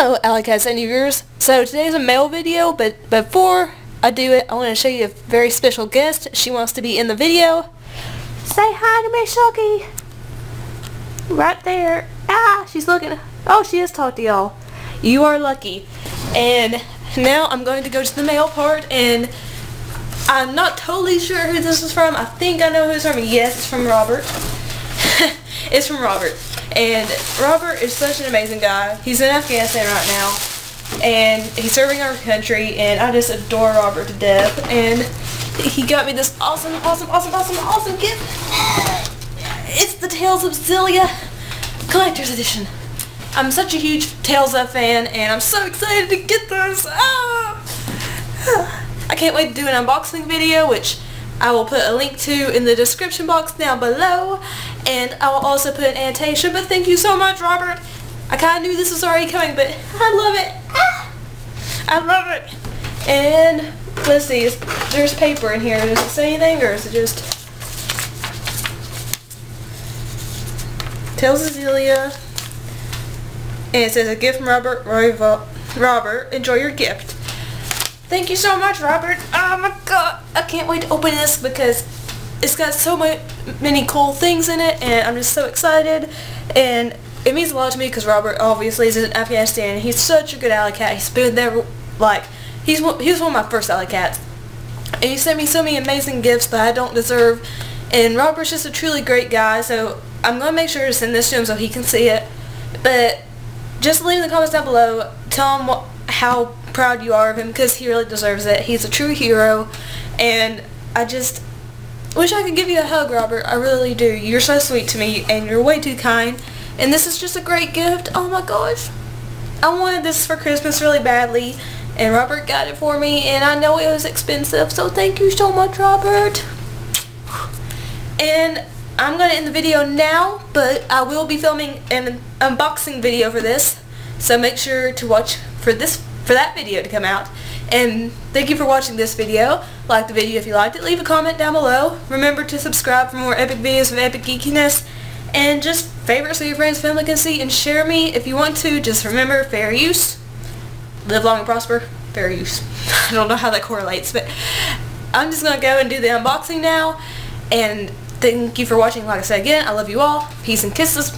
Hello Alycats and viewers. So today's a mail video, but before I do it, I want to show you a very special guest. She wants to be in the video. Say hi to Miss Shucky. Right there. Ah, she's looking. Oh, she is talking to y'all. You are lucky. And now I'm going to go to the mail part and I'm not totally sure who this is from. I think I know who it's from. Yes, it's from Robert. it's from Robert. And Robert is such an amazing guy. He's in Afghanistan right now. And he's serving our country. And I just adore Robert to death. And he got me this awesome, awesome, awesome, awesome, awesome gift. It's the Tales of Xillia Collector's Edition. I'm such a huge Tales of fan. And I'm so excited to get this. Ah! I can't wait to do an unboxing video, which I will put a link to in the description box down below. And I will also put an annotation. But thank you so much, Robert. I kind of knew this was already coming, but I love it. Ah, I love it. And let's see, there's paper in here. Does it say anything, or is it just Tales Xillia? And it says a gift from Robert. Robert, enjoy your gift. Thank you so much, Robert. Oh my god. I can't wait to open this because it's got so many cool things in it and I'm just so excited. And it means a lot to me because Robert obviously is in Afghanistan. He's such a good Alycat. He's been there, like, he's one, he was one of my first Alycats. And he sent me so many amazing gifts that I don't deserve. And Robert's just a truly great guy, so I'm going to make sure to send this to him so he can see it. But just leave in the comments down below. Tell him what, how proud you are of him because he really deserves it. He's a true hero and I just wish I could give you a hug, Robert. I really do. You're so sweet to me and you're way too kind. And this is just a great gift. Oh my gosh. I wanted this for Christmas really badly and Robert got it for me and I know it was expensive so thank you so much Robert. And I'm going to end the video now but I will be filming an unboxing video for this so make sure to watch for this for that video to come out. And thank you for watching this video. Like the video if you liked it. Leave a comment down below. Remember to subscribe for more epic videos of epic geekiness. And just favorite so your friends, family can see. And share me if you want to. Just remember, fair use. Live long and prosper. Fair use. I don't know how that correlates, but I'm just going to go and do the unboxing now. And thank you for watching. Like I said again, I love you all. Peace and kisses.